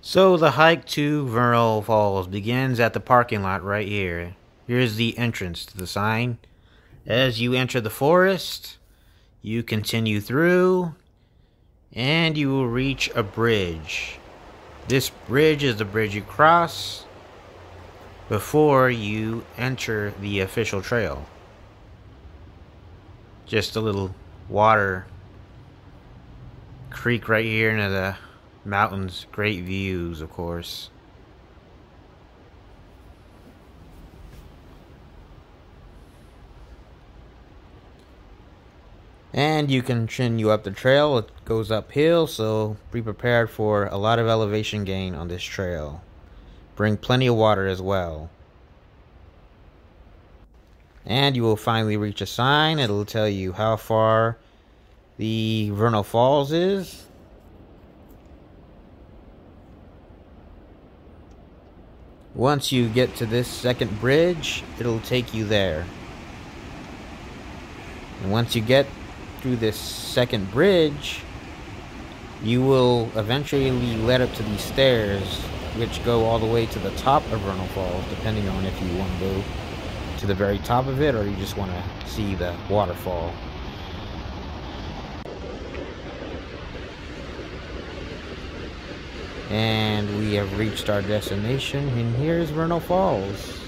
So the hike to Vernal Falls begins at the parking lot right here. Here's the entrance to the sign. As you enter the forest, you continue through and you will reach a bridge. This bridge is the bridge you cross before you enter the official trail. Just a little water creek right here into the mountains. Great views, of course. And you can continue up the trail. It goes uphill, so be prepared for a lot of elevation gain on this trail. Bring plenty of water as well. And you will finally reach a sign. It'll tell you how far the Vernal Falls is. Once you get to this second bridge, it'll take you there. And once you get through this second bridge, you will eventually lead up to these stairs, which go all the way to the top of Vernal Falls, depending on if you want to go to the very top of it or you just want to see the waterfall. And we have reached our destination, and here's Vernal Falls.